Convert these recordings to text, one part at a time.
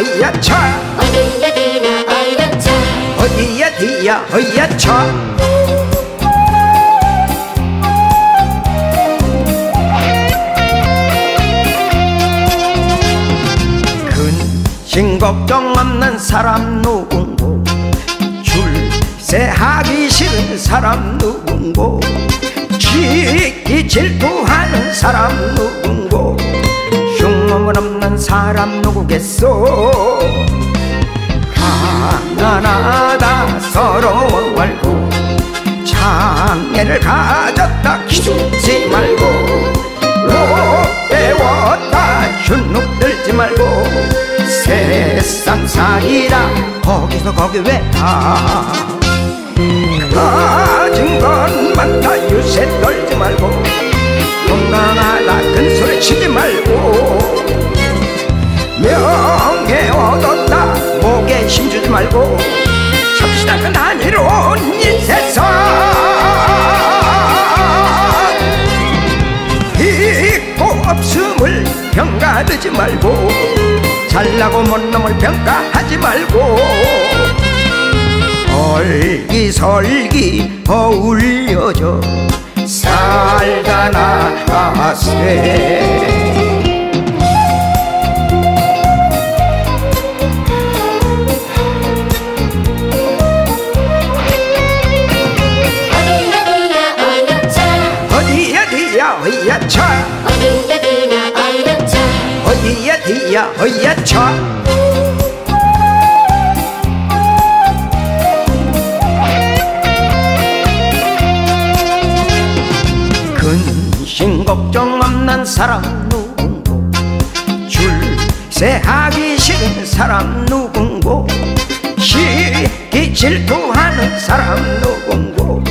디야 허야 차. 어디야 디야 어여차 어디야 디야 허야차. 근심 걱정 없는 사람 누군고? 줄세 하기 싫은 사람 누군고? 지기 질투하는 사람 누군고 사람 누구겠소? 가난하다 서러워 말고 장애를 가졌다 기죽지 말고 못 배웠다 흉룩 들지 말고 세상 살이라. 거기서 거기 왜가? 가진 것만 다 유세 떨지 말고 건강하다 시나 그 단위로운 이 세상. 있고 없음을 평가하지 말고 잘나고 못남을 평가하지 말고 얼기설기 어울려져 살다 나가세 어여차? 어디야 디야 허야차? 어디야 디야 허야차? 근심 걱정 없는 사람 누군고? 줄세 하기 싫은 사람 누군고? 시기 질투하는 사람 누군고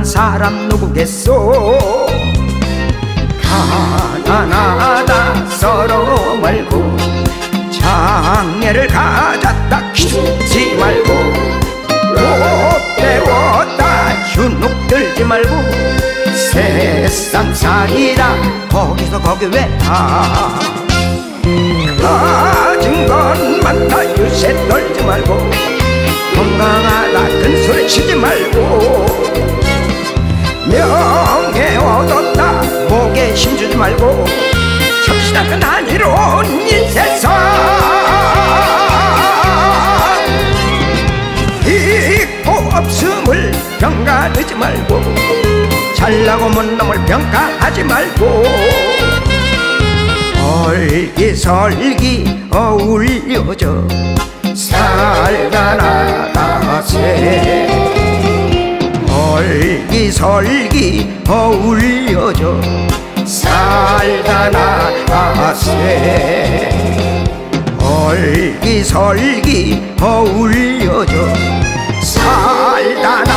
없는 사람 누구겠소? 가난하다 서러워 말고 장애를 가졌다 기죽지 말고 못 배웠다 주눅 들지 말고 세상 살이라 거기서 거기 왜다 가진 것만 다 유세 떨지 말고 건강하다 큰 소리 치지 말고 힘주지 말고 잠시나 그 난이로운 이 세상 있고 없음을 평가하지 말고 잘나고 못남을 평가하지 말고 얼기설기 어울려져 살다 나가세. 얼기설기 어울려져 살다 나가세. 얼기설기 어울려져 살다